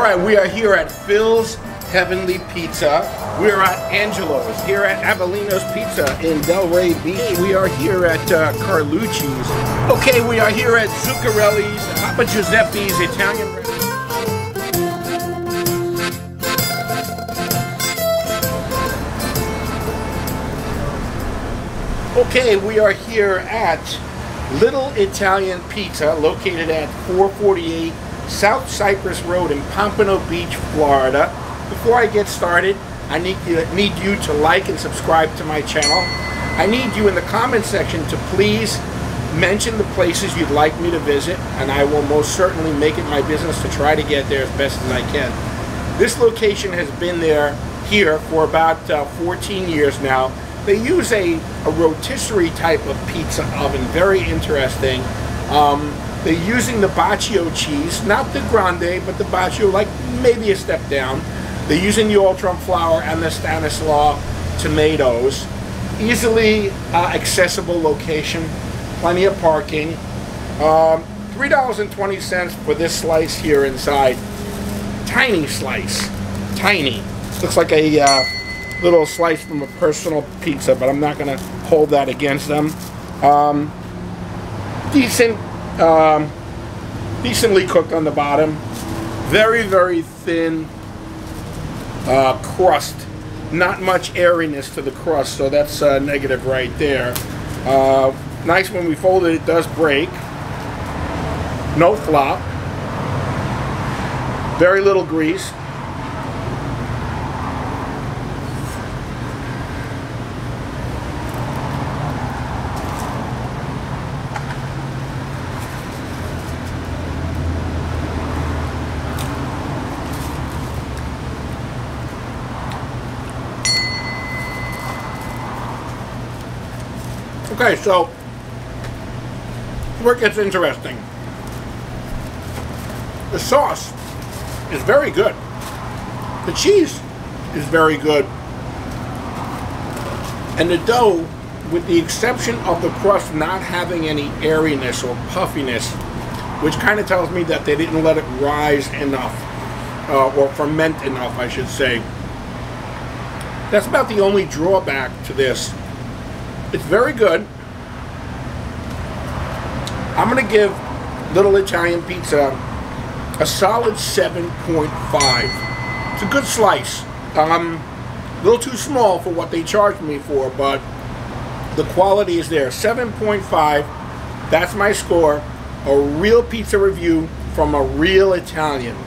All right, we are here at Phil's Heavenly Pizza. We are at Angelo's, here at Avellino's Pizza in Delray Beach. We are here at uh, Carlucci's. Okay, we are here at Zuccarelli's, Papa Giuseppe's Italian. Okay, we are here at Little Italian Pizza, located at 448 South Cypress Road in Pompano Beach, Florida. Before I get started, I need you, need you to like and subscribe to my channel. I need you in the comment section to please mention the places you'd like me to visit, and I will most certainly make it my business to try to get there as best as I can. This location has been there here for about uh, 14 years now. They use a, a rotisserie type of pizza oven, very interesting. Um, they're using the Bacio cheese, not the Grande, but the Bacio, like maybe a step down. They're using the All Trumps flour and the Stanislaus tomatoes. Easily uh, accessible location, plenty of parking. Um, $3.20 for this slice here inside. Tiny slice, tiny. Looks like a uh, little slice from a personal pizza, but I'm not going to hold that against them. Um, decent, um, decently cooked on the bottom. Very, very thin uh, crust. Not much airiness to the crust, so that's negative right there. Uh, nice when we fold it, it does break. No flop. Very little grease. Okay, so where it gets interesting. The sauce is very good. The cheese is very good. And the dough, with the exception of the crust not having any airiness or puffiness, which kind of tells me that they didn't let it rise enough, uh, or ferment enough, I should say. That's about the only drawback to this. It's very good. I'm going to give Little Italian Pizza a solid 7.5. It's a good slice. Um, a little too small for what they charged me for, but the quality is there. 7.5. That's my score. A real pizza review from a real Italian.